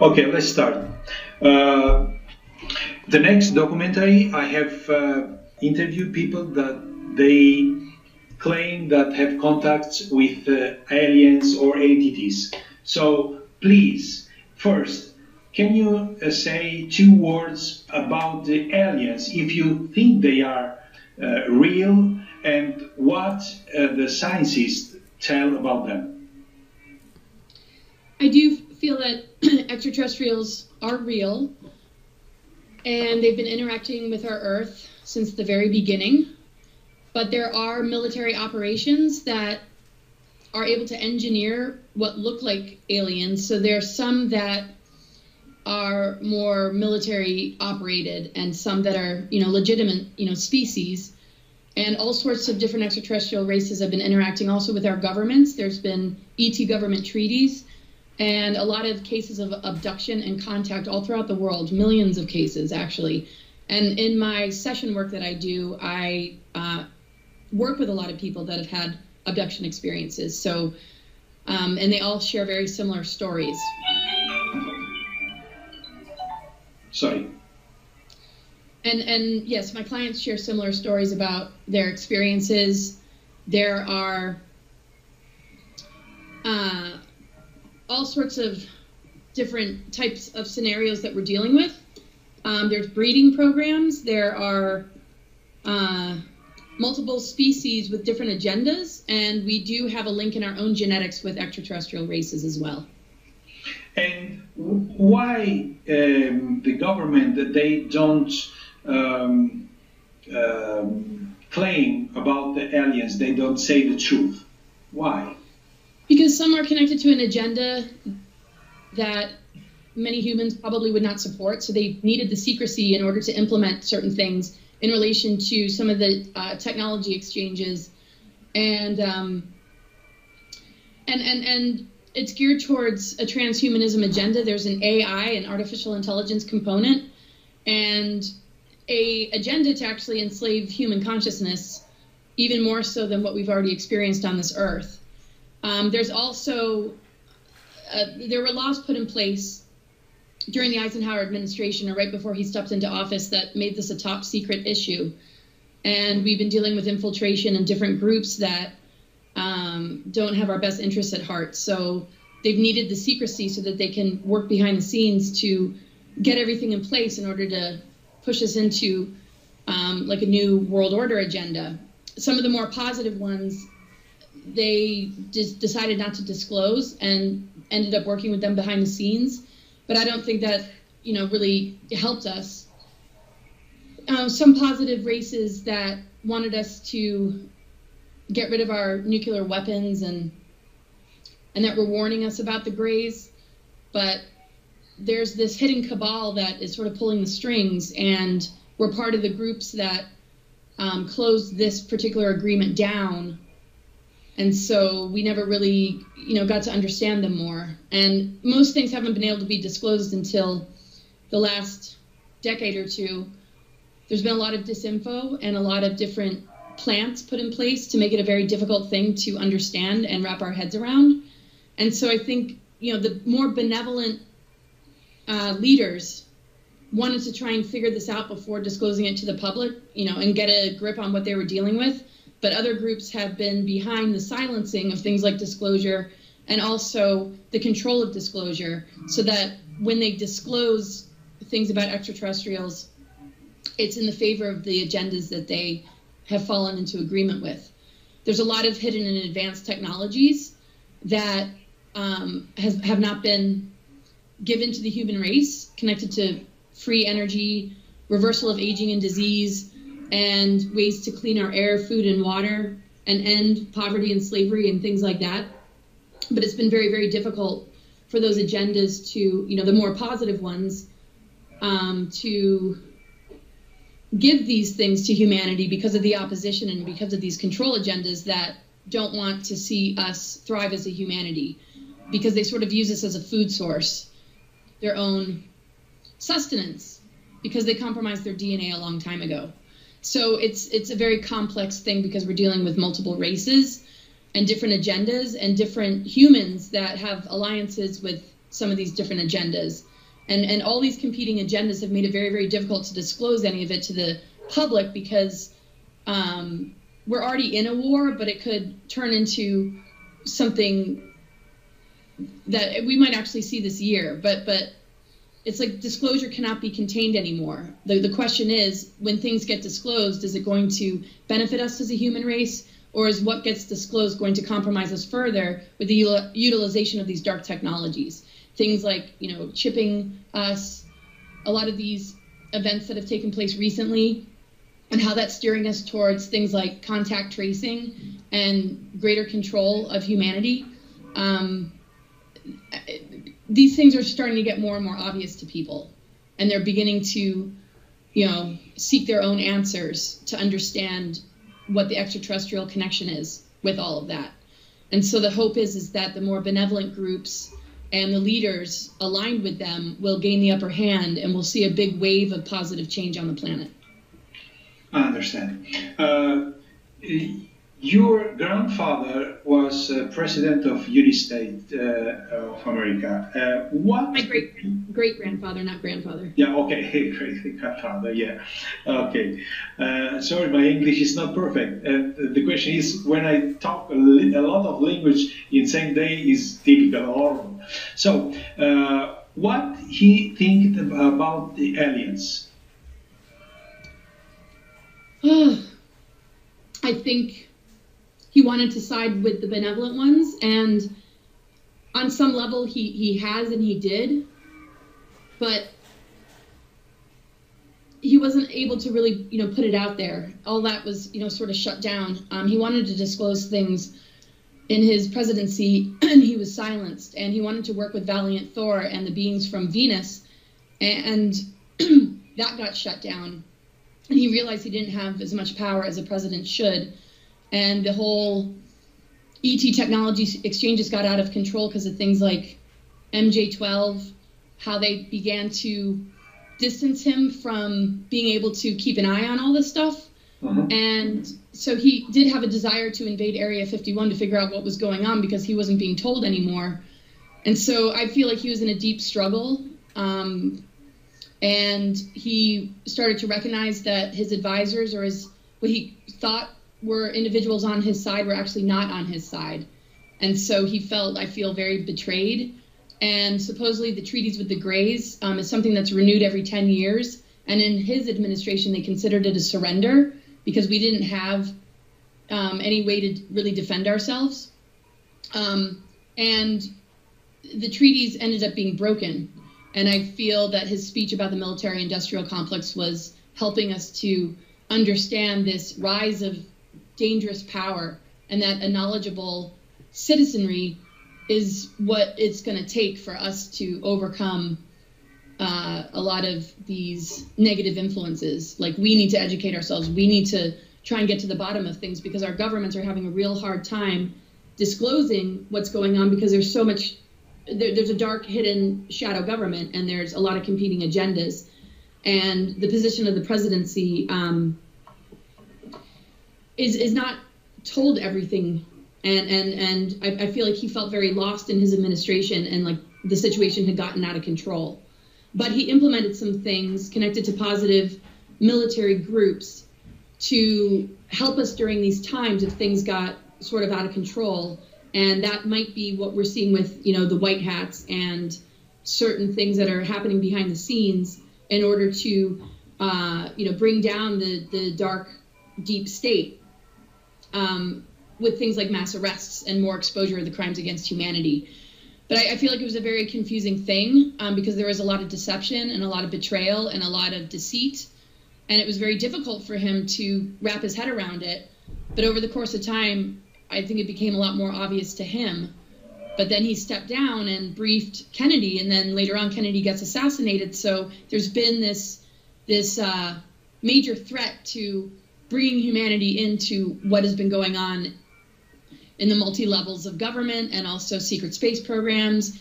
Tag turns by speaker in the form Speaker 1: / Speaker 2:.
Speaker 1: Okay, let's start. Uh, the next documentary, I have uh, interviewed people that they claim that have contacts with uh, aliens or entities. So please, first, can you uh, say two words about the aliens if you think they are uh, real and what uh, the scientists tell about them?
Speaker 2: I do feel that extraterrestrials are real and they've been interacting with our Earth since the very beginning. But there are military operations that are able to engineer what look like aliens. So there are some that are more military operated and some that are, you know, legitimate, you know, species. And all sorts of different extraterrestrial races have been interacting also with our governments. There's been ET government treaties and a lot of cases of abduction and contact all throughout the world, millions of cases actually. And in my session work that I do, I uh, work with a lot of people that have had abduction experiences. So, um, and they all share very similar stories.
Speaker 1: Sorry.
Speaker 2: And and yes, my clients share similar stories about their experiences. There are uh, all sorts of different types of scenarios that we're dealing with. Um, there's breeding programs. There are uh, multiple species with different agendas, and we do have a link in our own genetics with extraterrestrial races as well.
Speaker 1: And why um, the government that they don't um, um, claim about the aliens? They don't say the truth. Why?
Speaker 2: Because some are connected to an agenda that many humans probably would not support. So they needed the secrecy in order to implement certain things in relation to some of the uh, technology exchanges, and um, and and and it's geared towards a transhumanism agenda. There's an AI, an artificial intelligence component, and a agenda to actually enslave human consciousness, even more so than what we've already experienced on this earth. Um, there's also uh, there were laws put in place during the Eisenhower administration or right before he stepped into office that made this a top secret issue. And we've been dealing with infiltration in different groups that um, don't have our best interests at heart. So they've needed the secrecy so that they can work behind the scenes to get everything in place in order to push us into um, like a new world order agenda. Some of the more positive ones they just decided not to disclose and ended up working with them behind the scenes. But I don't think that you know really helped us. Um, some positive races that wanted us to get rid of our nuclear weapons and and that were warning us about the grays, but there's this hidden cabal that is sort of pulling the strings, and we're part of the groups that um, closed this particular agreement down and so we never really you know got to understand them more. And most things haven't been able to be disclosed until the last decade or two. There's been a lot of disinfo and a lot of different plants put in place to make it a very difficult thing to understand and wrap our heads around. And so i think you know the more benevolent uh, leaders wanted to try and figure this out before disclosing it to the public you know and get a grip on what they were dealing with but other groups have been behind the silencing of things like disclosure and also the control of disclosure so that when they disclose things about extraterrestrials, it's in the favor of the agendas that they have fallen into agreement with. There's a lot of hidden and advanced technologies that um, has, have not been given to the human race, connected to free energy, reversal of aging and disease, and ways to clean our air, food, and water and end poverty and slavery and things like that. But it's been very, very difficult for those agendas to, you know, the more positive ones, um, to give these things to humanity because of the opposition and because of these control agendas that don't want to see us thrive as a humanity because they sort of use us as a food source, their own sustenance, because they compromised their DNA a long time ago. So it's it's a very complex thing because we're dealing with multiple races and different agendas and different humans that have alliances with some of these different agendas. And, and all these competing agendas have made it very, very difficult to disclose any of it to the public because um, we're already in a war, but it could turn into something that we might actually see this year. But but it's like disclosure cannot be contained anymore. The the question is when things get disclosed, is it going to benefit us as a human race? Or is what gets disclosed going to compromise us further with the util- utilization of these dark technologies? Things like, you know, chipping us, a lot of these events that have taken place recently, and how that's steering us towards things like contact tracing and greater control of humanity. Um, these things are starting to get more and more obvious to people, and they're beginning to, you know, seek their own answers to understand what the extraterrestrial connection is with all of that. And so the hope is is that the more benevolent groups and the leaders aligned with them will gain the upper hand, and we'll see a big wave of positive change on the planet.
Speaker 1: I understand. Uh, your grandfather was uh, president of United States uh, of America. Uh, what?
Speaker 2: My great great grandfather, not grandfather.
Speaker 1: Yeah. Okay. Great grandfather. Yeah. Okay. Uh, sorry, my English is not perfect. Uh, the question is, when I talk a, a, lot of language in same day is typical horrible. So, uh, what he think about the aliens?
Speaker 2: I think he wanted to side with the benevolent ones, and on some level, he he has and he did, but he wasn't able to really you know put it out there. All that was you know sort of shut down. Um, he wanted to disclose things in his presidency, and he was silenced. And he wanted to work with Valiant Thor and the beings from Venus, and that got shut down. And he realized he didn't have as much power as a president should and the whole ET technology exchanges got out of control because of things like MJ12, how they began to distance him from being able to keep an eye on all this stuff. Uh-huh. And so he did have a desire to invade Area 51 to figure out what was going on because he wasn't being told anymore. And so I feel like he was in a deep struggle. Um, and he started to recognize that his advisors or his what he thought were individuals on his side were actually not on his side. And so he felt, I feel, very betrayed. And supposedly the treaties with the Greys um, is something that's renewed every 10 years. And in his administration, they considered it a surrender because we didn't have um, any way to really defend ourselves. Um, and the treaties ended up being broken. And I feel that his speech about the military industrial complex was helping us to understand this rise of dangerous power and that a knowledgeable citizenry is what it's going to take for us to overcome uh, a lot of these negative influences. Like we need to educate ourselves. We need to try and get to the bottom of things because our governments are having a real hard time disclosing what's going on because there's so much. There, there's a dark, hidden shadow government, and there's a lot of competing agendas. And the position of the presidency um, is is not told everything. And and and I, I, feel like he felt very lost in his administration and like the situation had gotten out of control. But he implemented some things connected to positive military groups to help us during these times if things got sort of out of control. And that might be what we're seeing with you know the white hats and certain things that are happening behind the scenes in order to uh, you know bring down the the dark deep state um, with things like mass arrests and more exposure of the crimes against humanity. But I, I feel like it was a very confusing thing um, because there was a lot of deception and a lot of betrayal and a lot of deceit. And it was very difficult for him to wrap his head around it. But over the course of time, I think it became a lot more obvious to him. But then he stepped down and briefed Kennedy, and then later on, Kennedy gets assassinated. So there's been this this uh, major threat to bringing humanity into what has been going on in the multi levels of government and also secret space programs